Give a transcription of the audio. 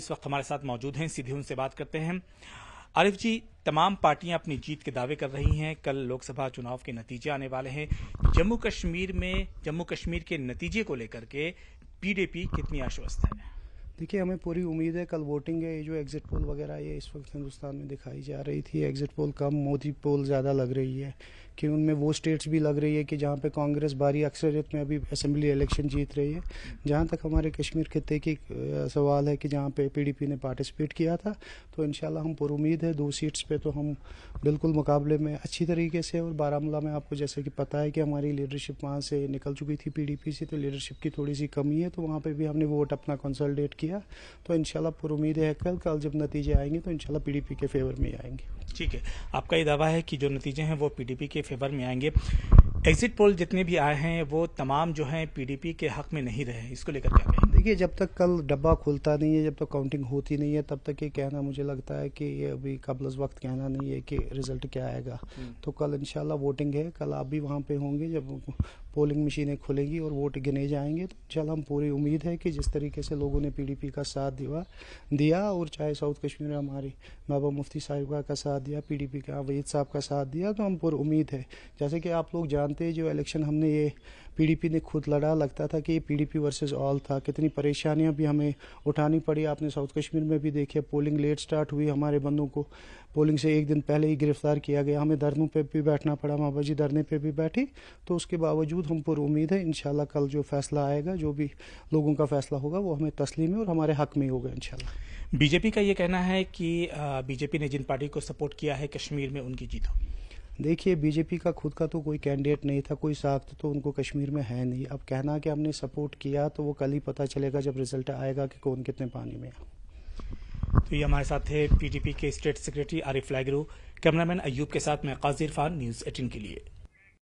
इस वक्त हमारे साथ मौजूद हैं, सीधे उनसे बात करते हैं। आरिफ जी, तमाम पार्टियाँ अपनी जीत के दावे कर रही हैं। कल लोकसभा चुनाव के नतीजे आने वाले हैं। जम्मू कश्मीर में जम्मू कश्मीर के नतीजे को लेकर के पीडीपी कितनी आश्वस्त है? देखिए, हमें पूरी उम्मीद है, कल वोटिंग है, ये जो एग्जिट पोल वगैरह, ये इस वक्त हिंदुस्तान में दिखाई जा रही थी। एग्जिट पोल कम, मोदी पोल ज़्यादा लग रही है। कि उनमें वो स्टेट्स भी लग रही है कि जहाँ पे कांग्रेस भारी अक्सरियत में अभी असेंबली इलेक्शन जीत रही है। जहाँ तक हमारे कश्मीर खत्े की सवाल है कि जहाँ पे पीडीपी ने पार्टिसिपेट किया था तो इंशाल्लाह हम पर उम्मीद है, दो सीट्स पे तो हम बिल्कुल मुकाबले में अच्छी तरीके से और बारामूला में आपको जैसे कि पता है कि हमारी लीडरशिप वहाँ से निकल चुकी थी पीडीपी से तो लीडरशिप की थोड़ी सी कमी है तो वहाँ पर भी हमने वोट अपना कंसल्टेट किया। तो इनशाला पर उम्मीद है कल कल जब नतीजे आएँगे तो इनशाला पीडीपी के फेवर में आएँगे। ठीक है। आपका ये दावा है कि जो नतीजे हैं वो पीडीपी के फेवर में आएँगे। एग्जिट पोल जितने भी आए हैं, वो तमाम जो हैं पीडीपी के हक में नहीं रहे इसको लेकर क्या कहें देखिए जब तक कल डब्बा खुलता नहीं है जब तक काउंटिंग होती नहीं है तब तक ये कहना मुझे लगता है कि ये अभी कबल वक्त कहना नहीं है कि रिज़ल्ट क्या आएगा। हम्म। तो कल इंशाल्लाह वोटिंग है। कल आप भी वहाँ पे होंगे जब पोलिंग मशीनें खुलेंगी और वोट गिने जाएँगे। तो इंशाल्लाह हम पूरी उम्मीद है कि जिस तरीके से लोगों ने पीडीपी का साथ दिया दिया और चाहे साउथ कश्मीर में हमारी बाबा मुफ्ती साहिबा का साथ दिया पीडीपी का वहीद साहब का साथ दिया तो हम पूरी उम्मीद है। जैसे कि आप लोग जानते हैं जो इलेक्शन हमने ये पीडीपी ने खुद लड़ा। लगता था कि ये पीडीपी वर्सेस ऑल था। कितनी परेशानियाँ भी हमें उठानी पड़ी। आपने साउथ कश्मीर में भी देखिए पोलिंग लेट स्टार्ट हुई हमारे बंदों को। पोलिंग से एक दिन पहले ही गिरफ़्तार किया गया। हमें धरनों पे भी बैठना पड़ा। माँ जी धरने पे भी बैठी। तो उसके बावजूद हम पर उम्मीद है इनशाला कल जो फैसला आएगा, जो भी लोगों का फैसला होगा, वो हमें तस्लीम है और हमारे हक में होगा इनशाला बीजेपी का ये कहना है कि बीजेपी ने जिन पार्टी को सपोर्ट किया है, कश्मीर में उनकी जीत होगी। देखिए, बीजेपी का खुद का तो कोई कैंडिडेट नहीं था, कोई साख्त तो उनको कश्मीर में है नहीं। अब कहना कि हमने सपोर्ट किया तो वो कल ही पता चलेगा जब रिज़ल्ट आएगा कि कौन कितने पानी में तो ये हमारे साथ थे पीडीपी के स्टेट सेक्रेटरी आरिफ लाइगरू कैमरामैन अयूब के साथ मैं काजिर फान, न्यूज़ एटीन के लिए।